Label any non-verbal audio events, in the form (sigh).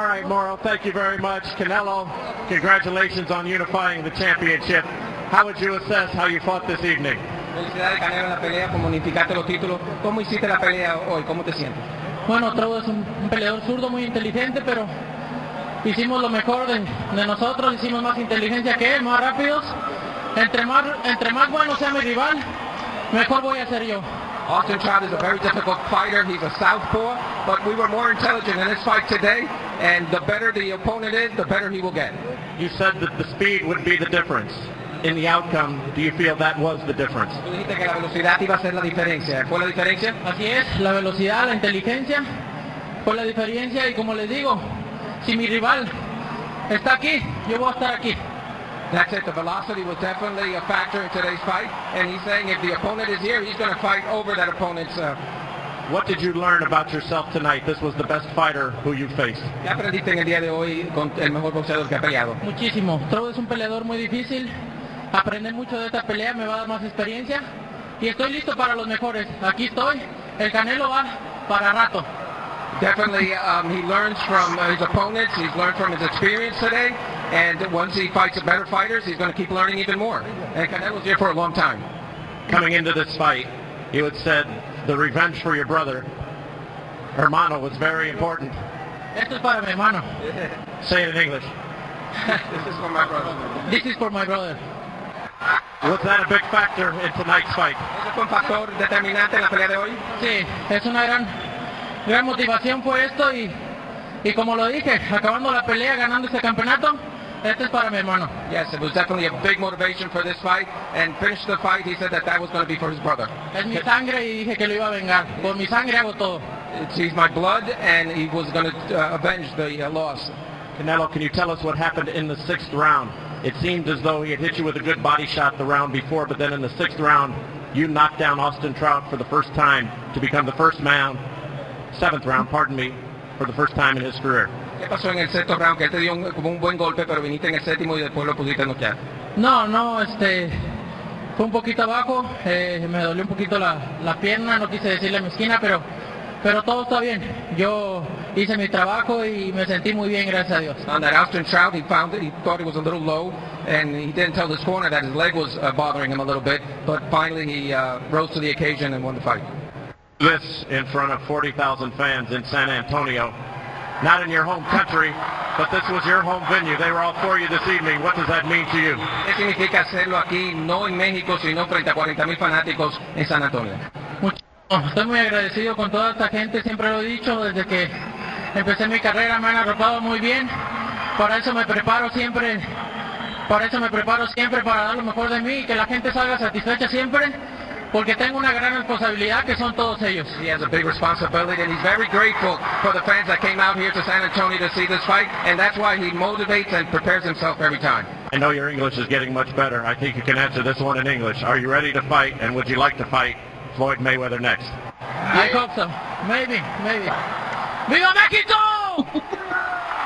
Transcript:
All right, Moro, thank you very much. Canelo, congratulations on unifying the championship. How would you assess how you fought this evening? Felicidades Canelo en la pelea, como unificaste los títulos. ¿Cómo hiciste la pelea hoy? ¿Cómo te sientes? Bueno, Trovo es un, un peleador zurdo muy inteligente, pero hicimos lo mejor de, de nosotros, hicimos más inteligencia que él, más rápidos. Entre más, entre más bueno sea mi rival, mejor voy a ser yo. Austin Trout is a very difficult fighter. He's a southpaw, but we were more intelligent in this fight today, and the better the opponent is, the better he will get. You said that the speed would be the difference. In the outcome, do you feel that was the difference? Tú dijiste que la velocidad iba a ser la diferencia. ¿Fue la diferencia? Así es, la velocidad, la inteligencia fue la diferencia y como les digo, si mi rival está aquí, yo voy a estar aquí. That's it. The velocity was definitely a factor in today's fight, and he's saying if the opponent is here, he's going to fight over that opponent's. Uh, What did you learn about yourself tonight? This was the best fighter who you faced. ¿Qué aprendiste en el día de hoy con el mejor boxeador que ha peleado? Muchísimo. Trovo es un peleador muy difícil. Aprender mucho de esta pelea me va a dar más experiencia y estoy listo para los mejores. Aquí estoy. El Canelo va para rato. Definitely, um, he learns from uh, his opponents. He's learned from his experience today, and once he fights better fighters, he's going to keep learning even more. And Canelo's here for a long time. Coming into this fight, you had said the revenge for your brother, Hermano, was very important. Es para mi hermano. (laughs) Say it in English. (laughs) This is for my brother. This is for my brother. Was that a big factor in tonight's fight? ¿Ese fue un factor determinante en la pelea de hoy? Sí, es una gran, gran motivación fue esto y, y como lo dije, acabando la pelea, ganando este campeonato, este es para mi hermano. Yes, it was definitely a big motivation for this fight. And finished the fight, he said that that was going to be for his brother. Es mi sangre y dije que lo iba a vengar. Por mi sangre hago todo. It's, he's my blood, and he was going to uh, avenge the uh, loss. Canelo, can you tell us what happened in the sixth round? It seemed as though he had hit you with a good body shot the round before, but then in the sixth round, you knocked down Austin Trout for the first time to become the first man, seventh round, pardon me, for the first time in his career. ¿Qué pasó en el sexto round? Que él te dio un- como un buen golpe, pero viniste en el séptimo y después lo pudiste noquear. No, no, este, fue un poquito abajo, eh, me dolió un poquito la, la pierna, no quise decirle a mi esquina, pero, pero todo está bien. Yo hice mi trabajo y me sentí muy bien, gracias a Dios. On that Austin Trout, he found it, he thought it was a little low, and he didn't tell this corner that his leg was uh, bothering him a little bit, but finally he uh, rose to the occasion and won the fight. This in front of 40,000 fans in San Antonio. Not in your home country, but this was your home venue. They were all for you this evening. What does that mean to you? ¿Qué significa hacerlo aquí, no en México, sino frente a 40 mil fanáticos en San Antonio? Estoy muy agradecido con toda esta gente, siempre lo he dicho, desde que empecé mi carrera me han arropado muy bien, para eso me preparo siempre, para eso me preparo siempre para dar lo mejor de mí y que la gente salga satisfecha siempre, porque tengo una gran responsabilidad que son todos ellos. He has a big responsibility, and he's very grateful for the fans that came out here to San Antonio to see this fight, and that's why he motivates and prepares himself every time. I know your English is getting much better. I think you can answer this one in English. Are you ready to fight, and would you like to fight Floyd Mayweather next? I hope so. Maybe, maybe. ¡Viva México! (laughs)